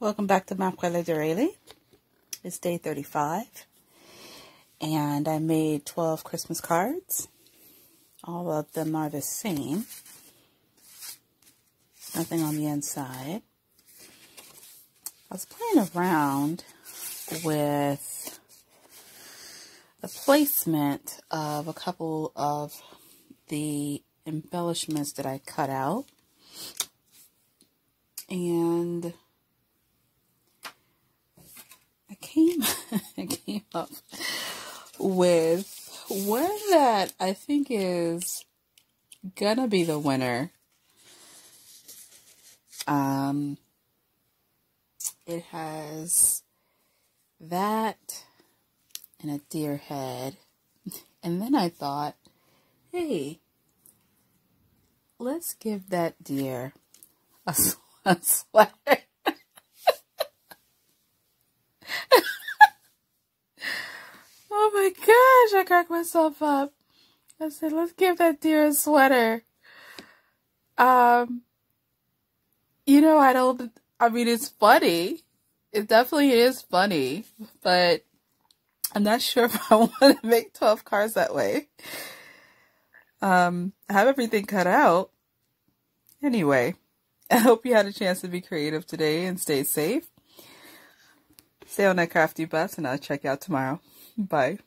Welcome back to Mwenprale Dorayley. It's day 35 and I made 12 Christmas cards. All of them are the same. Nothing on the inside. I was playing around with the placement of a couple of the embellishments that I cut out. And came up with one that I think is gonna be the winner. Um, it has that and a deer head, and then I thought, hey, let's give that deer a, a sweater. Cracked myself up. I said, let's give that deer a sweater. Um, you know, I don't, I mean, it's funny. It definitely is funny, but I'm not sure if I want to make 12 cars that way. Um, I have everything cut out. Anyway, I hope you had a chance to be creative today and stay safe. Stay on that crafty bus and I'll check you out tomorrow. Bye.